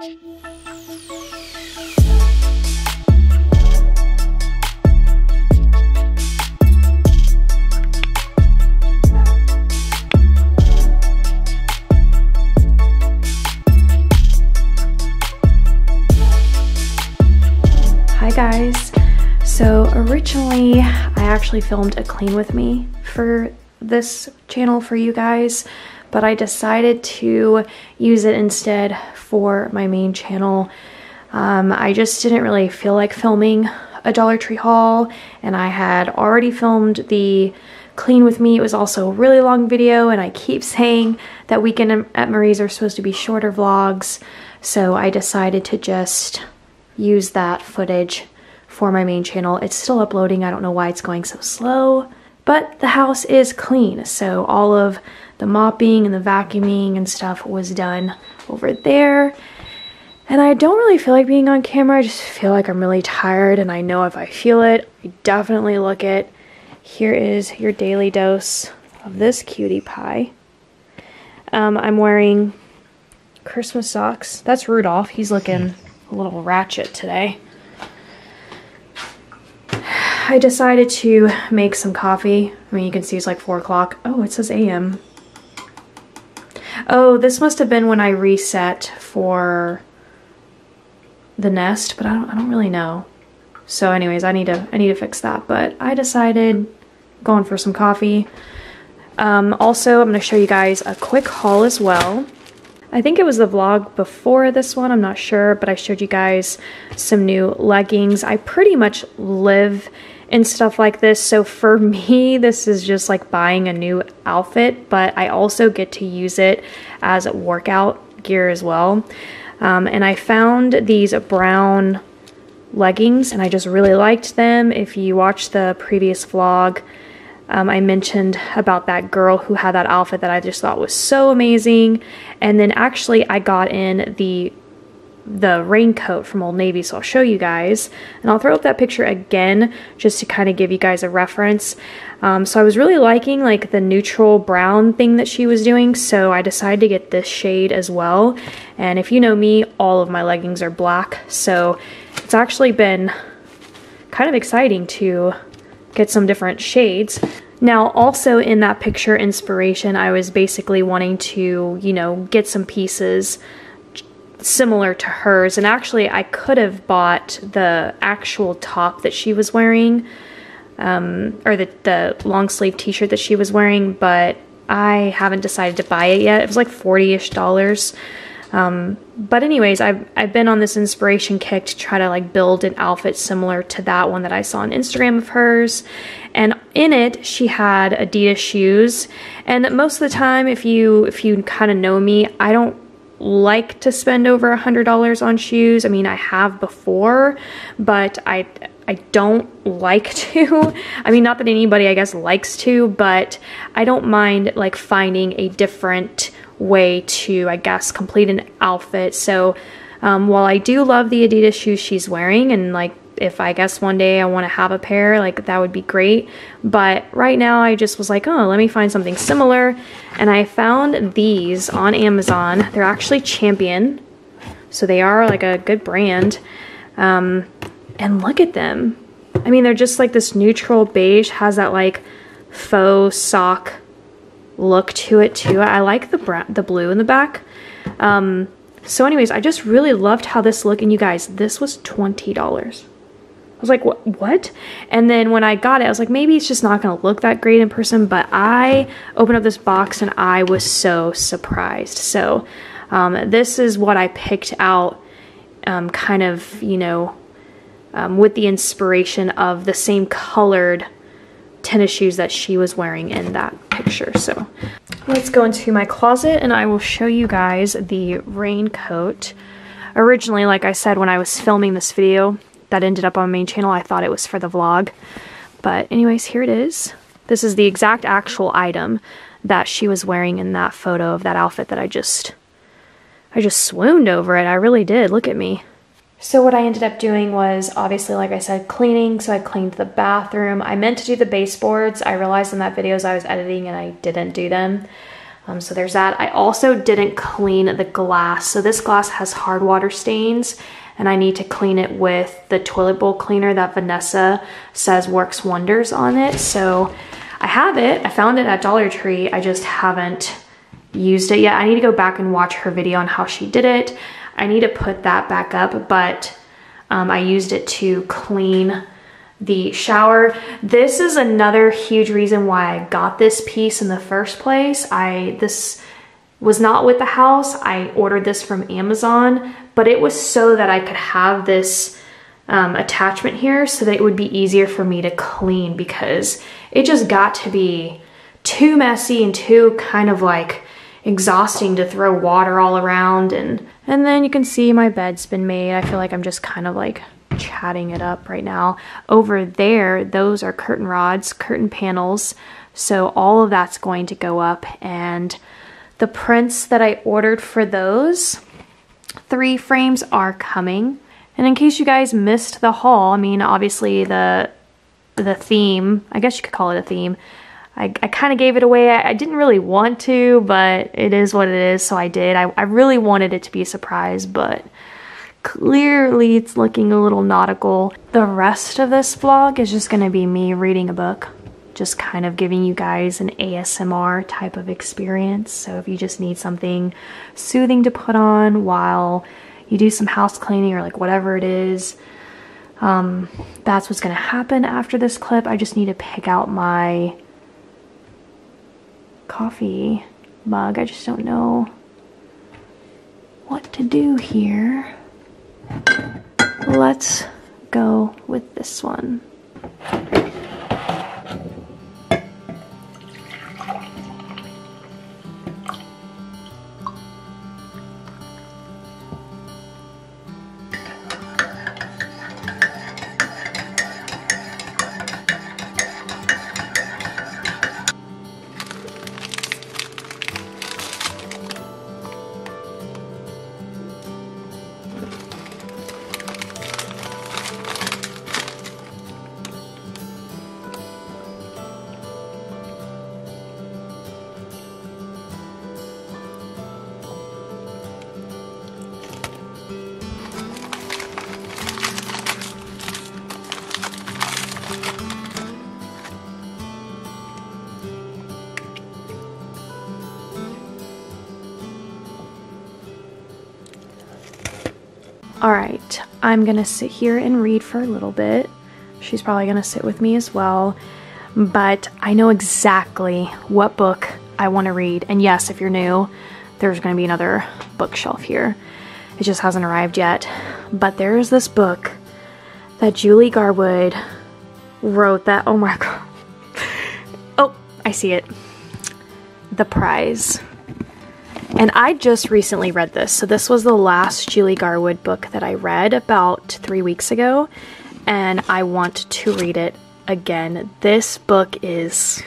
Hi guys. So originally I actually filmed a clean with me for this channel for you guys, but I decided to use it instead for my main channel. Um, I just didn't really feel like filming a Dollar Tree haul and I had already filmed the clean with me. It was also a really long video and I keep saying that weekend at Marie's are supposed to be shorter vlogs. So I decided to just use that footage for my main channel. It's still uploading. I don't know why it's going so slow, but the house is clean. So all of the mopping and the vacuuming and stuff was done over there. And I don't really feel like being on camera. I just feel like I'm really tired and I know if I feel it, I definitely look it. Here is your daily dose of this cutie pie. Um, I'm wearing Christmas socks. That's Rudolph. He's looking a little ratchet today. I decided to make some coffee. I mean, you can see it's like 4 o'clock. Oh, it says AM. Oh, this must have been when I reset for the Nest, but I don't, I don't really know. So anyways, I need to I need to fix that. But I decided going for some coffee. Um, also, I'm going to show you guys a quick haul as well. I think it was the vlog before this one, I'm not sure, but I showed you guys some new leggings. I pretty much live in stuff like this, so for me, this is just like buying a new outfit, but I also get to use it as workout gear as well. Um, and I found these brown leggings and I just really liked them. If you watched the previous vlog, um, I mentioned about that girl who had that outfit that I just thought was so amazing. And then actually I got in the the raincoat from Old Navy, so I'll show you guys. And I'll throw up that picture again just to kind of give you guys a reference. Um, so I was really liking like the neutral brown thing that she was doing, so I decided to get this shade as well. And if you know me, all of my leggings are black, so it's actually been kind of exciting to get some different shades. Now, also in that picture inspiration, I was basically wanting to, you know, get some pieces similar to hers. And actually, I could have bought the actual top that she was wearing, um, or the, the long sleeve t shirt that she was wearing, but I haven't decided to buy it yet. It was like 40 ish dollars. Um, but anyways, I've, I've been on this inspiration kick to try to like build an outfit similar to that one that I saw on Instagram of hers. And in it, she had Adidas shoes. And most of the time, if you, if you kind of know me, I don't like to spend over a hundred dollars on shoes. I mean, I have before, but I, I don't like to. I mean, not that anybody, I guess, likes to, but I don't mind like finding a different way to, I guess, complete an outfit. So um, while I do love the Adidas shoes she's wearing, and like if I guess one day I want to have a pair, like that would be great. But right now I just was like, oh, let me find something similar. And I found these on Amazon. They're actually Champion. So they are like a good brand. Um, and look at them. I mean, they're just like this neutral beige, has that like faux sock look to it too. I like the the blue in the back. Um, so anyways, I just really loved how this looked. And you guys, this was $20. I was like, what? And then when I got it, I was like, maybe it's just not going to look that great in person. But I opened up this box and I was so surprised. So um, this is what I picked out um, kind of, you know, um, with the inspiration of the same colored tennis shoes that she was wearing in that picture. So let's go into my closet and I will show you guys the raincoat. Originally, like I said, when I was filming this video that ended up on my main channel, I thought it was for the vlog. But anyways, here it is. This is the exact actual item that she was wearing in that photo of that outfit that I just, I just swooned over it. I really did. Look at me. So what I ended up doing was obviously, like I said, cleaning. So I cleaned the bathroom. I meant to do the baseboards. I realized in that videos I was editing and I didn't do them. Um, so there's that. I also didn't clean the glass. So this glass has hard water stains and I need to clean it with the toilet bowl cleaner that Vanessa says works wonders on it. So I have it. I found it at Dollar Tree. I just haven't used it yet. I need to go back and watch her video on how she did it. I need to put that back up, but um, I used it to clean the shower. This is another huge reason why I got this piece in the first place. I This was not with the house. I ordered this from Amazon, but it was so that I could have this um, attachment here so that it would be easier for me to clean because it just got to be too messy and too kind of like exhausting to throw water all around and and then you can see my bed's been made. I feel like I'm just kind of like chatting it up right now. Over there, those are curtain rods, curtain panels. So all of that's going to go up and the prints that I ordered for those three frames are coming. And in case you guys missed the haul, I mean, obviously the the theme, I guess you could call it a theme. I, I kind of gave it away. I, I, didn't really want to, but it is what it is, so I did. I, I really wanted it to be a surprise, but clearly it's looking a little nautical. The rest of this vlog is just going to be me reading a book just kind of giving you guys an ASMR type of experience. So if you just need something soothing to put on while you do some house cleaning or like whatever it is, um, that's what's going to happen after this clip. I just need to pick out my coffee mug. I just don't know what to do here. Let's go with this one. All right, I'm gonna sit here and read for a little bit. She's probably gonna sit with me as well, but I know exactly what book I wanna read. And yes, if you're new, there's gonna be another bookshelf here. It just hasn't arrived yet. But there's this book that Julie Garwood wrote that, oh my god. Oh, I see it. The Prize. And I just recently read this. So this was the last Julie Garwood book that I read about three weeks ago. And I want to read it again. This book is...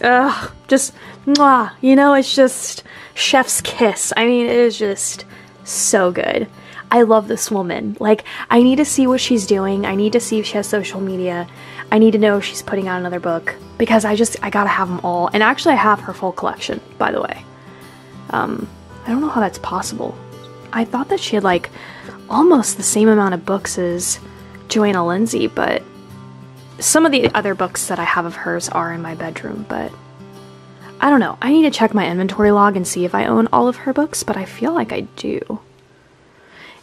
Ugh, just, mwah, you know, it's just chef's kiss. I mean, it is just so good. I love this woman. Like, I need to see what she's doing. I need to see if she has social media. I need to know if she's putting out another book because I just, I gotta have them all. And actually, I have her full collection, by the way. Um, I don't know how that's possible. I thought that she had like almost the same amount of books as Johanna Lindsey, but some of the other books that I have of hers are in my bedroom, but I don't know. I need to check my inventory log and see if I own all of her books, but I feel like I do.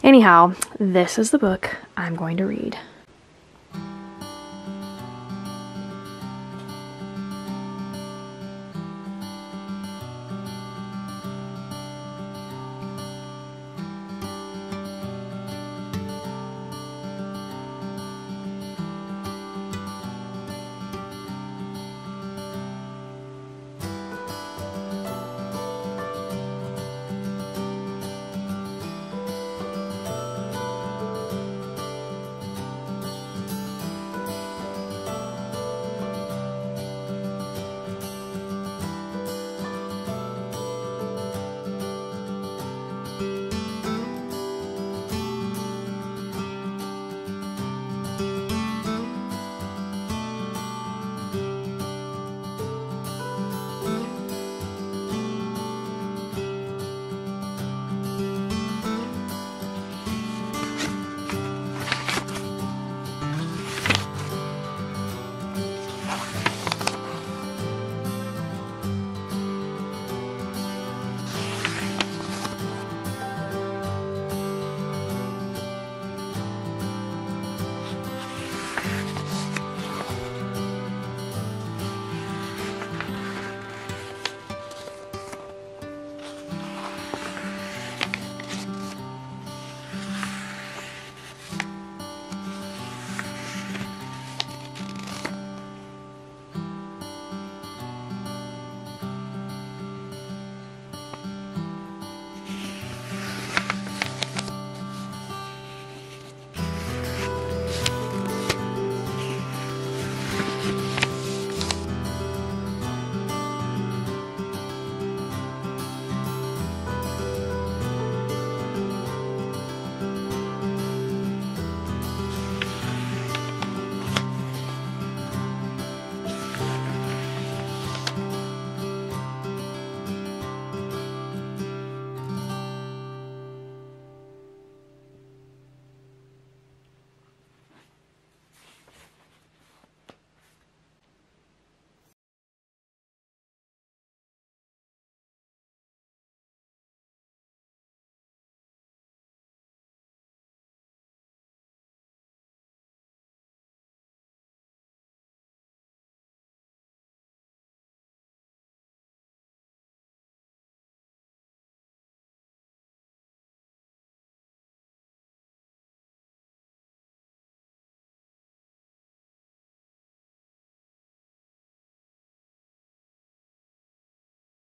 Anyhow, this is the book I'm going to read.